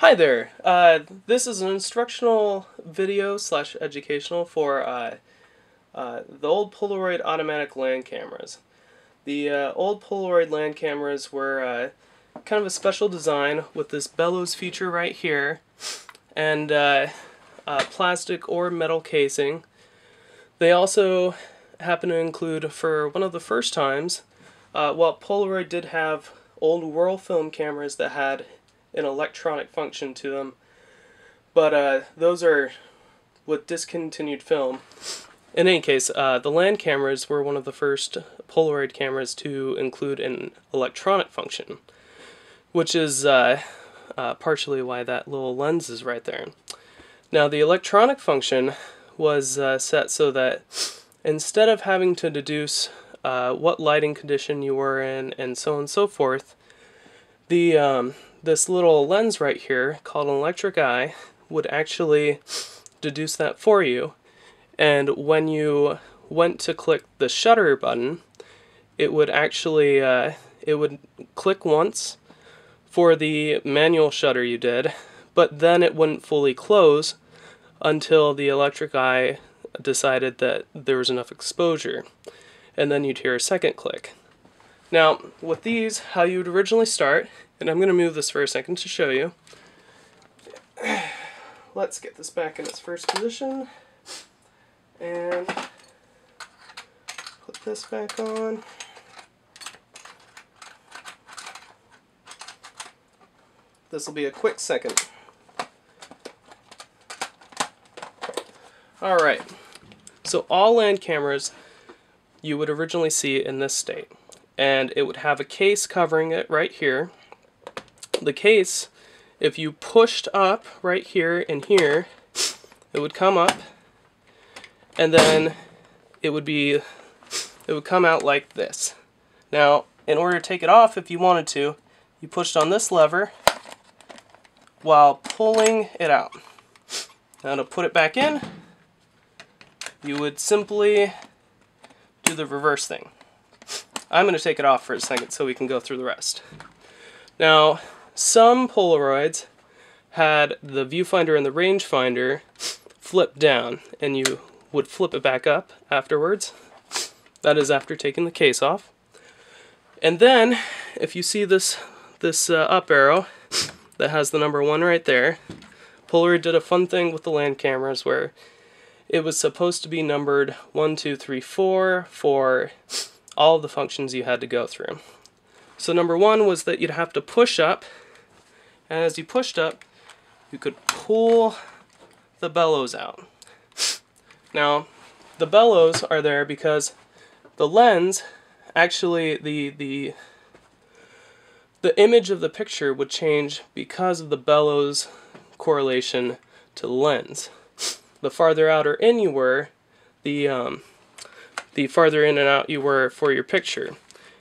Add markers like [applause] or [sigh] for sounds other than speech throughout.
Hi there. Uh, this is an instructional video slash educational for uh, uh, the old Polaroid automatic land cameras. The uh, old Polaroid land cameras were uh, kind of a special design with this bellows feature right here and uh, plastic or metal casing. They also happen to include, for one of the first times, well, Polaroid did have old roll film cameras that had an electronic function to them. But uh, those are with discontinued film. In any case, uh, the land cameras were one of the first Polaroid cameras to include an electronic function, which is uh, uh partially why that little lens is right there. Now, the electronic function was uh, set so that instead of having to deduce uh, what lighting condition you were in and so on and so forth, the um, this little lens right here called an electric eye would actually deduce that for you. And when you went to click the shutter button it would actually uh, it would click once for the manual shutter you did but then it wouldn't fully close until the electric eye decided that there was enough exposure and then you'd hear a second click. Now with these how you would originally start and I'm going to move this for a second to show you. Let's get this back in its first position. And put this back on. This will be a quick second. Alright, so all land cameras you would originally see in this state. And it would have a case covering it right here the case, if you pushed up right here and here, it would come up and then it would be it would come out like this. Now, in order to take it off if you wanted to, you pushed on this lever while pulling it out. Now to put it back in, you would simply do the reverse thing. I'm going to take it off for a second so we can go through the rest. Now, some Polaroids had the viewfinder and the rangefinder flipped down, and you would flip it back up afterwards. That is after taking the case off. And then, if you see this this uh, up arrow that has the number one right there, Polaroid did a fun thing with the land cameras where it was supposed to be numbered one, two, three, four for all the functions you had to go through. So number one was that you'd have to push up and as you pushed up, you could pull the bellows out. Now, the bellows are there because the lens, actually the, the, the image of the picture would change because of the bellows correlation to the lens. The farther out or in you were, the, um, the farther in and out you were for your picture.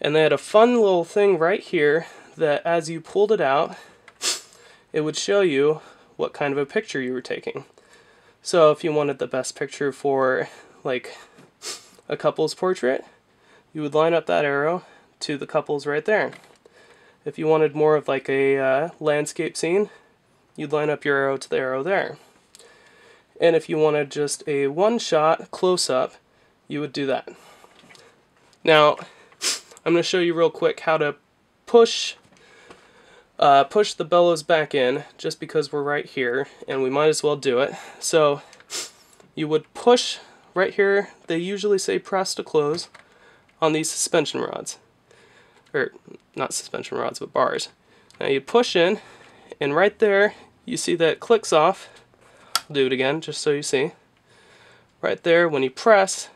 And they had a fun little thing right here that as you pulled it out, it would show you what kind of a picture you were taking. So if you wanted the best picture for like a couple's portrait, you would line up that arrow to the couples right there. If you wanted more of like a uh, landscape scene, you'd line up your arrow to the arrow there. And if you wanted just a one-shot close-up, you would do that. Now, I'm going to show you real quick how to push uh, push the bellows back in just because we're right here and we might as well do it. So you would push right here, they usually say press to close on these suspension rods. Or not suspension rods, but bars. Now you push in and right there you see that clicks off. I'll do it again just so you see. Right there when you press,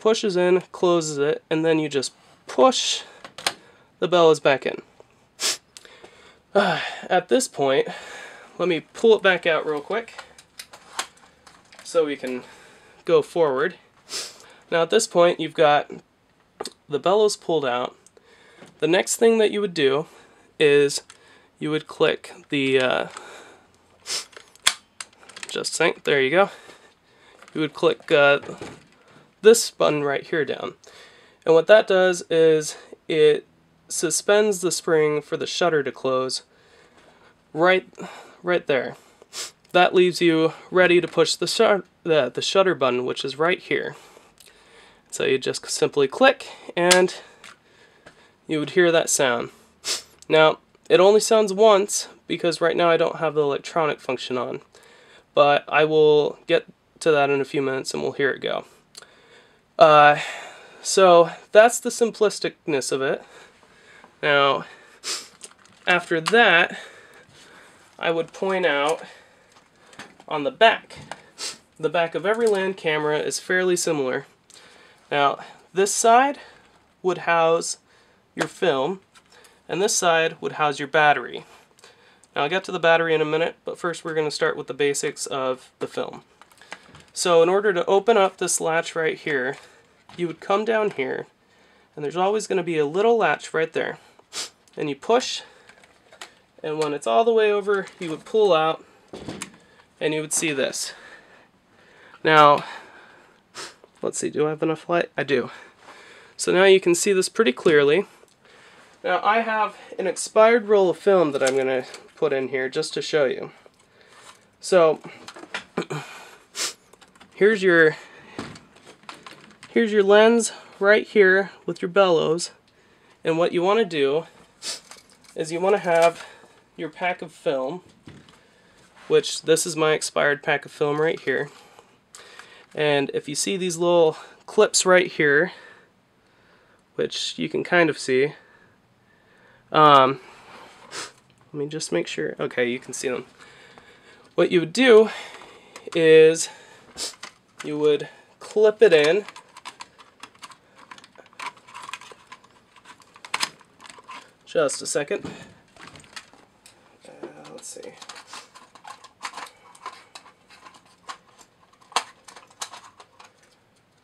pushes in, closes it, and then you just push the bellows back in. [sighs] At this point, let me pull it back out real quick so we can go forward. Now at this point you've got the bellows pulled out. The next thing that you would do is you would click the uh, just sync, there you go. You would click uh, this button right here down. And what that does is it suspends the spring for the shutter to close right right there. That leaves you ready to push the, shut the, the shutter button, which is right here. So you just simply click and you would hear that sound. Now, it only sounds once because right now I don't have the electronic function on. But I will get to that in a few minutes and we'll hear it go. Uh, so that's the simplisticness of it. Now, after that, I would point out on the back. The back of every land camera is fairly similar. Now, this side would house your film, and this side would house your battery. Now I'll get to the battery in a minute, but first we're going to start with the basics of the film. So in order to open up this latch right here, you would come down here, and there's always going to be a little latch right there. And you push, and when it's all the way over, you would pull out, and you would see this. Now, let's see, do I have enough light? I do. So now you can see this pretty clearly. Now I have an expired roll of film that I'm going to put in here just to show you. So [clears throat] here's your here's your lens right here with your bellows and what you want to do is you want to have your pack of film which this is my expired pack of film right here and if you see these little clips right here which you can kind of see um, let me just make sure. Okay, you can see them. What you would do is you would clip it in. Just a second. Uh, let's see.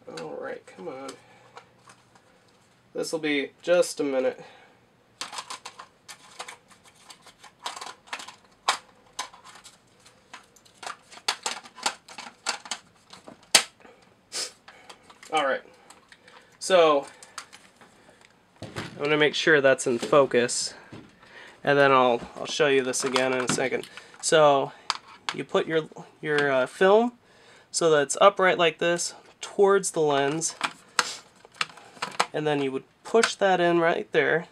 Alright, come on. This will be just a minute. Alright, so I'm to make sure that's in focus. And then I'll, I'll show you this again in a second. So you put your, your uh, film so that it's upright like this towards the lens. And then you would push that in right there.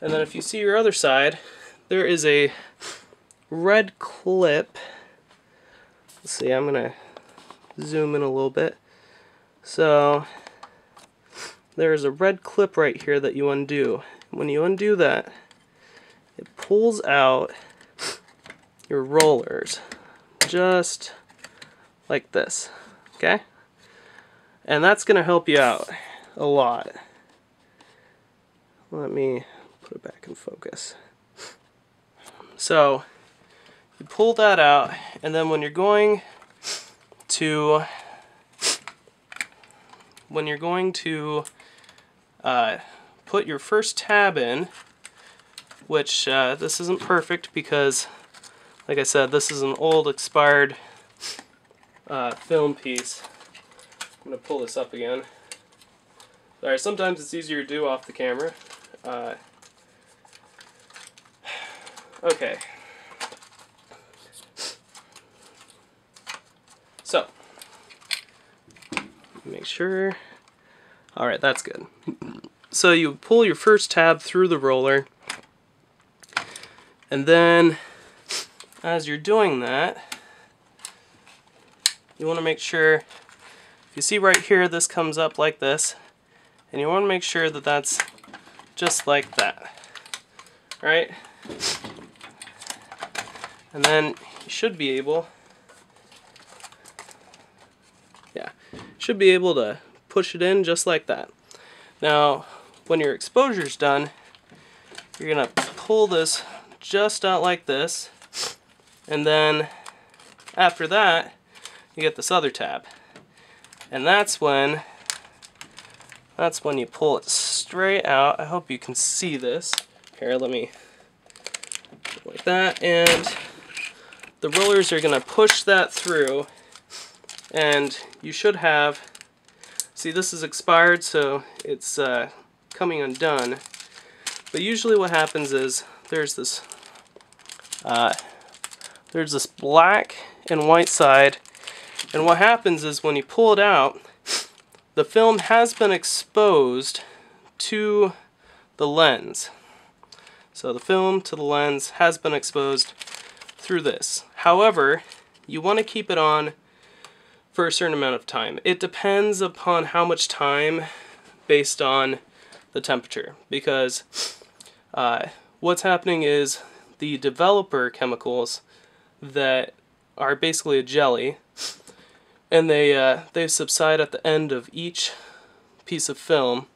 And then if you see your other side there is a red clip. Let's see I'm gonna zoom in a little bit. So there's a red clip right here that you undo. When you undo that, it pulls out your rollers just like this, okay? And that's going to help you out a lot. Let me put it back in focus. So you pull that out and then when you're going to when you're going to uh, put your first tab in, which uh, this isn't perfect because, like I said, this is an old expired uh, film piece. I'm going to pull this up again. Sorry, sometimes it's easier to do off the camera. Uh, okay. So, make sure. Alright, that's good. So you pull your first tab through the roller, and then as you're doing that, you want to make sure, if you see right here, this comes up like this, and you want to make sure that that's just like that. Right? And then you should be able yeah, should be able to push it in just like that. Now, when your exposure's done, you're going to pull this just out like this, and then after that, you get this other tab. And that's when that's when you pull it straight out. I hope you can see this. Here, let me like that, and the rollers are going to push that through and you should have see this is expired so it's uh, coming undone but usually what happens is there's this uh, there's this black and white side and what happens is when you pull it out the film has been exposed to the lens. So the film to the lens has been exposed through this. However, you want to keep it on for a certain amount of time. It depends upon how much time based on the temperature because uh, what's happening is the developer chemicals that are basically a jelly and they uh, they subside at the end of each piece of film.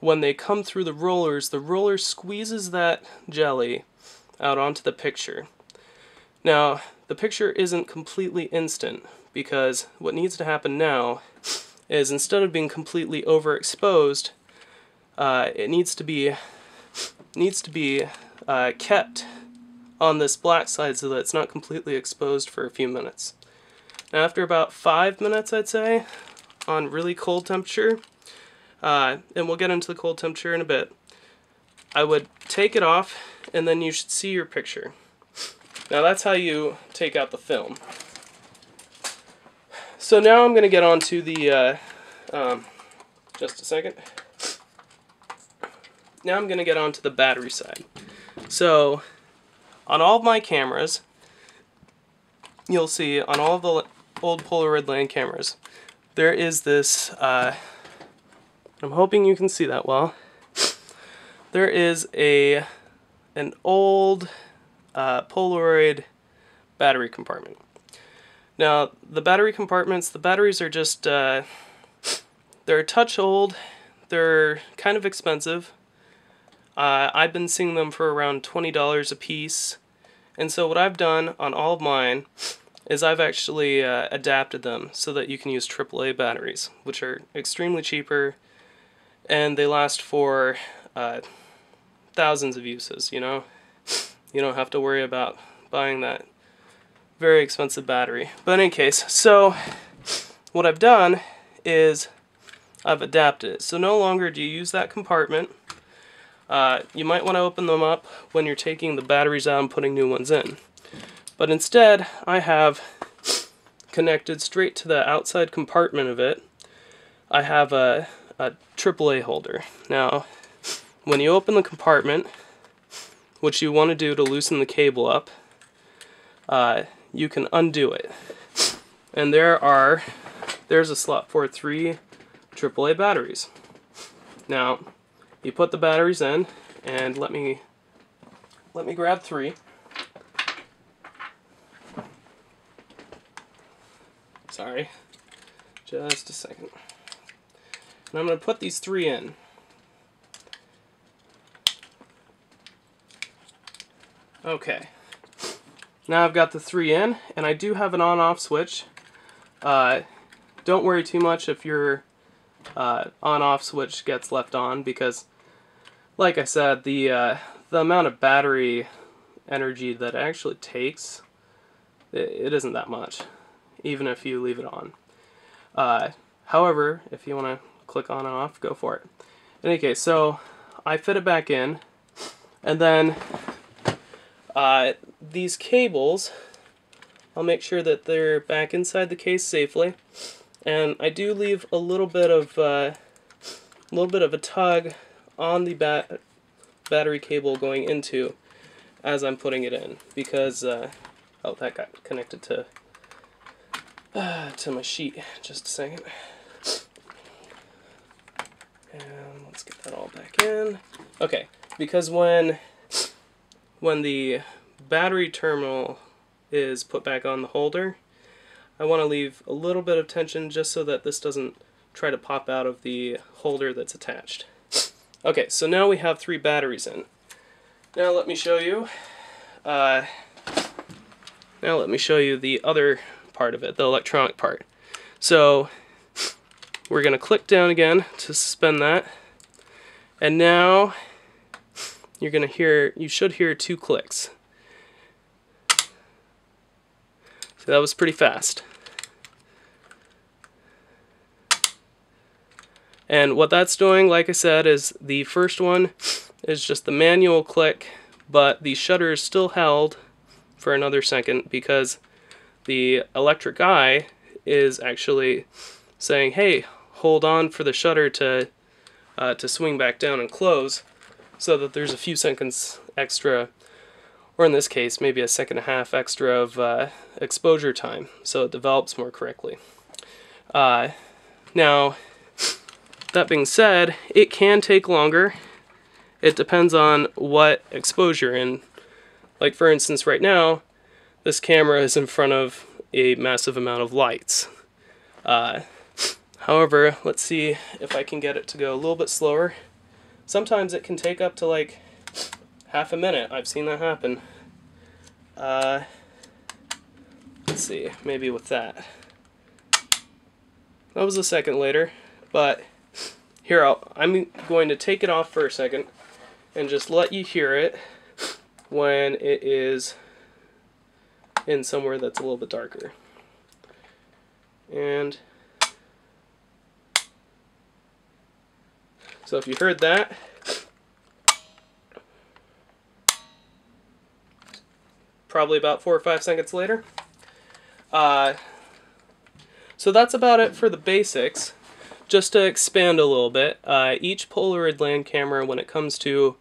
When they come through the rollers, the roller squeezes that jelly out onto the picture. Now, the picture isn't completely instant because what needs to happen now is instead of being completely overexposed, uh, it needs to be needs to be uh, kept on this black side so that it's not completely exposed for a few minutes. After about five minutes, I'd say, on really cold temperature, uh, and we'll get into the cold temperature in a bit, I would take it off and then you should see your picture. Now that's how you take out the film. So now I'm going to get on to the, uh, um, just a second. Now I'm going to get on to the battery side. So on all of my cameras, you'll see on all of the old Polaroid land cameras, there is this, uh, I'm hoping you can see that well, there is a an old uh, Polaroid battery compartment. Now, the battery compartments, the batteries are just, uh, they're a touch old, they're kind of expensive. Uh, I've been seeing them for around $20 a piece. And so what I've done on all of mine is I've actually uh, adapted them so that you can use AAA batteries, which are extremely cheaper and they last for uh, thousands of uses, you know? You don't have to worry about buying that very expensive battery. But in any case, so what I've done is I've adapted it. So no longer do you use that compartment. Uh, you might want to open them up when you're taking the batteries out and putting new ones in. But instead, I have connected straight to the outside compartment of it. I have a, a AAA holder. Now, when you open the compartment, what you want to do to loosen the cable up, uh, you can undo it. And there are, there's a slot for three AAA batteries. Now, you put the batteries in, and let me, let me grab three. Sorry. Just a second. And I'm going to put these three in. Okay. Now I've got the three in, and I do have an on-off switch. Uh, don't worry too much if your uh, on-off switch gets left on, because, like I said, the uh, the amount of battery energy that it actually takes, it, it isn't that much even if you leave it on. Uh, however, if you want to click on and off, go for it. In any case, so I fit it back in, and then uh, these cables, I'll make sure that they're back inside the case safely, and I do leave a little bit of uh, a little bit of a tug on the bat battery cable going into as I'm putting it in because uh, oh that got connected to uh, to my sheet just a second. And let's get that all back in. Okay, because when when the battery terminal is put back on the holder, I want to leave a little bit of tension just so that this doesn't try to pop out of the holder that's attached. Okay, so now we have three batteries in. Now let me show you. Uh, now let me show you the other part of it, the electronic part. So we're going to click down again to suspend that. And now you're going to hear, you should hear two clicks. So that was pretty fast. And what that's doing, like I said, is the first one is just the manual click, but the shutter is still held for another second because the electric eye is actually saying, hey, hold on for the shutter to, uh, to swing back down and close so that there's a few seconds extra, or in this case, maybe a second and a half extra of uh, exposure time so it develops more correctly. Uh, now, that being said, it can take longer. It depends on what exposure and like for instance right now this camera is in front of a massive amount of lights. Uh, however, let's see if I can get it to go a little bit slower. Sometimes it can take up to like half a minute. I've seen that happen. Uh, let's see, maybe with that. That was a second later, but here i I'm going to take it off for a second and just let you hear it when it is in somewhere that's a little bit darker. And so if you heard that, probably about four or five seconds later. Uh, so that's about it for the basics. Just to expand a little bit, uh, each Polaroid land camera, when it comes to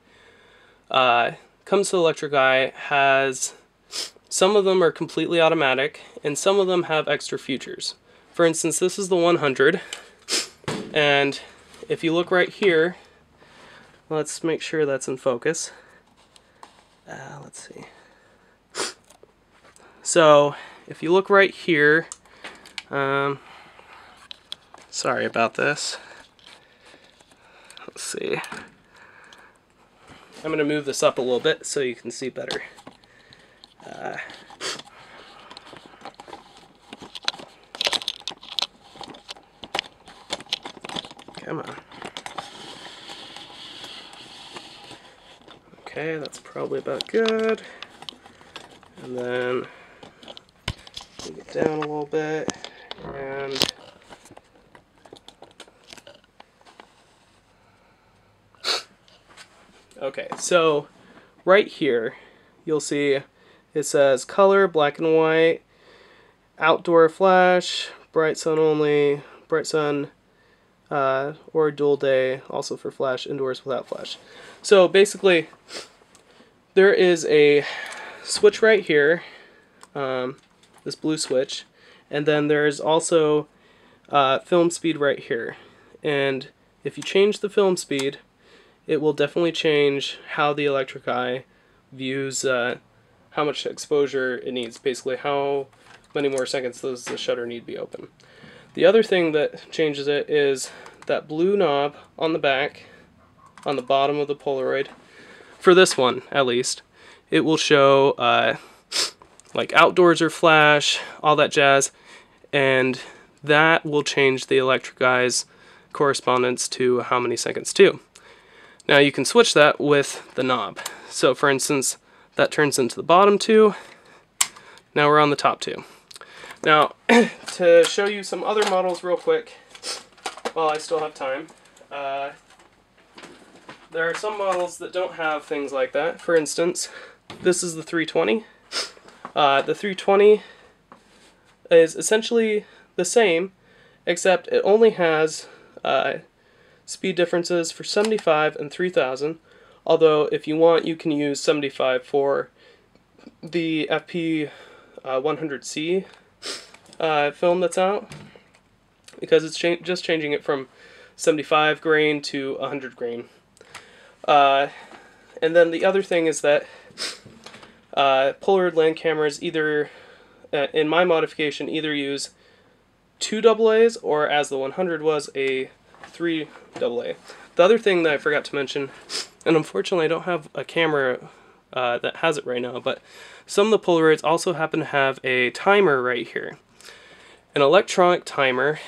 uh, comes to electric eye, has some of them are completely automatic, and some of them have extra features. For instance, this is the 100, and if you look right here, let's make sure that's in focus. Uh, let's see. So, if you look right here, um, sorry about this. Let's see. I'm going to move this up a little bit so you can see better. Uh, come on. Okay, that's probably about good. And then Bring it down a little bit and okay so right here you'll see it says color black and white outdoor flash bright sun only bright sun uh, or dual day also for flash indoors without flash so basically there is a switch right here um, this blue switch. And then there's also uh, film speed right here. And if you change the film speed, it will definitely change how the electric eye views uh, how much exposure it needs, basically how many more seconds does the shutter need to be open. The other thing that changes it is that blue knob on the back, on the bottom of the Polaroid, for this one at least, it will show uh, like outdoors or flash, all that jazz, and that will change the electric eye's correspondence to how many seconds too. Now you can switch that with the knob. So for instance, that turns into the bottom two. Now we're on the top two. Now, [coughs] to show you some other models real quick, while I still have time, uh, there are some models that don't have things like that. For instance, this is the 320. Uh, the 320 is essentially the same, except it only has uh, speed differences for 75 and 3000, although if you want you can use 75 for the FP uh, 100C uh, film that's out, because it's cha just changing it from 75 grain to 100 grain. Uh, and then the other thing is that uh, Polaroid land cameras either, uh, in my modification, either use two AA's or, as the 100 was, a three AA. The other thing that I forgot to mention, and unfortunately I don't have a camera uh, that has it right now, but some of the Polaroids also happen to have a timer right here. An electronic timer,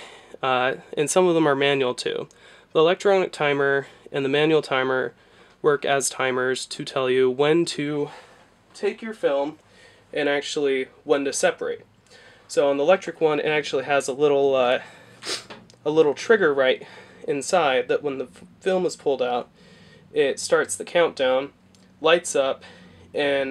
uh, and some of them are manual too. The electronic timer and the manual timer work as timers to tell you when to take your film and actually when to separate. So on the electric one, it actually has a little uh, a little trigger right inside that when the film is pulled out, it starts the countdown, lights up, and